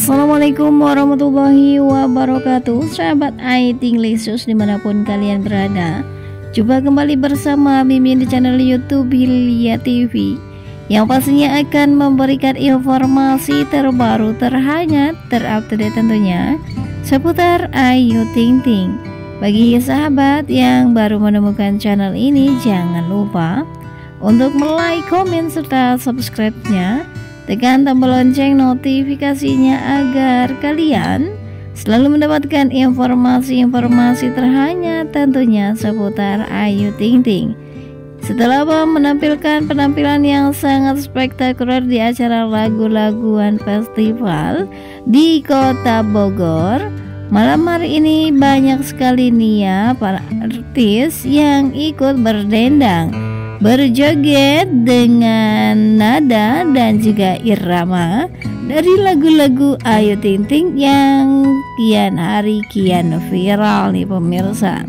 Assalamualaikum warahmatullahi wabarakatuh. Sahabat IT English di mana pun kalian berada Jumpa kembali bersama Mimin di channel Youtube Hilya TV Yang pastinya akan memberikan informasi terbaru, terhangat, terupdate tentunya Seputar Ayu Ting Ting. Bagi sahabat yang baru menemukan channel ini Jangan lupa untuk like, komen, serta subscribe-nya Tekan tombol lonceng notifikasinya agar kalian selalu mendapatkan informasi-informasi terhangat tentunya seputar Ayu Ting Ting. Setelah menampilkan penampilan yang sangat spektakuler di acara lagu-laguan festival di kota Bogor, malam hari ini banyak sekali nih ya para artis yang ikut berdendang berjoget dengan nada dan juga irama dari lagu-lagu Ayu Ting Ting yang kian hari kian viral nih pemirsa.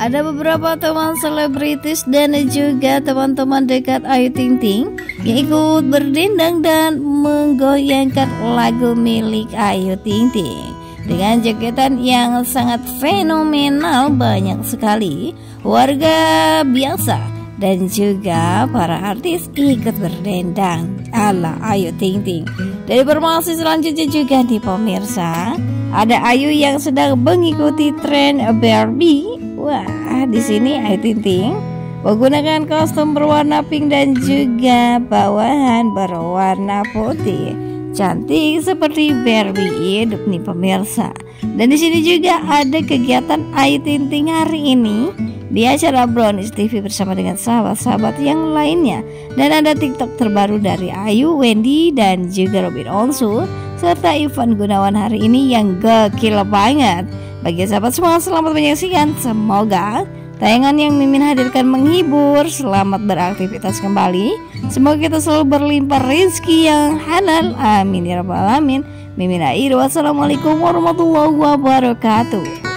Ada beberapa teman selebritis dan juga teman-teman dekat Ayu Ting Ting yang ikut berdendang dan menggoyangkan lagu milik Ayu Ting Ting dengan jogetan yang sangat fenomenal banyak sekali warga biasa dan juga para artis ikut berdendang ala Ayu Ting Ting. Dari informasi selanjutnya juga di pemirsa, ada Ayu yang sedang mengikuti tren Barbie. Wah, di sini Ayu Ting Ting menggunakan kostum berwarna pink dan juga bawahan berwarna putih. Cantik seperti Barbie hidup nih pemirsa. Dan di sini juga ada kegiatan Ayu Ting Ting hari ini di acara Brownies TV bersama dengan sahabat-sahabat yang lainnya dan ada TikTok terbaru dari Ayu, Wendy dan juga Robin Onsu serta Ivan Gunawan hari ini yang gokil banget. Bagi sahabat semua selamat menyaksikan. Semoga tayangan yang Mimin hadirkan menghibur. Selamat beraktivitas kembali. Semoga kita selalu berlimpah rezeki yang halal. Amin ya rabbal alamin. Mimin akhir. Wassalamualaikum warahmatullahi wabarakatuh.